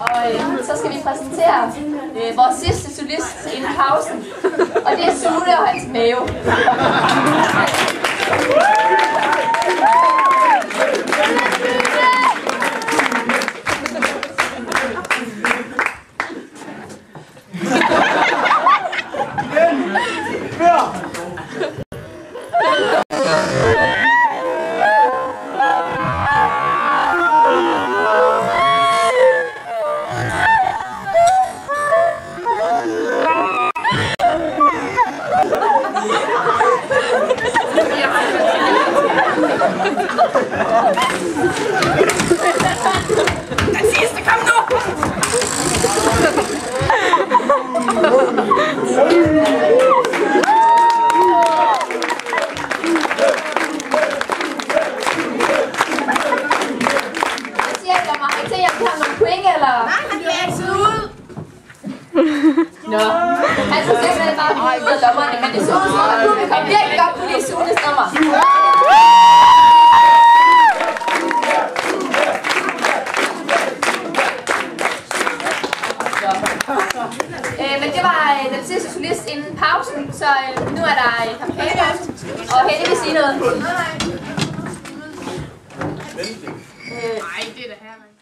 Og øh, så skal vi præsentere øh, vores sidste solist inden pausen. Og det er Sune og hans mave. Han bliver altid ud. Nå. Skal simpelthen bare af dommerne, men det så ud som, at publikum virkelig godt kunne lide Sunes nummer. øh, men det var øh, den sidste solist inden pausen, så øh, nu er der øh, kampagepause, og Helle vil sige noget. Nej, øh, det er det her, man.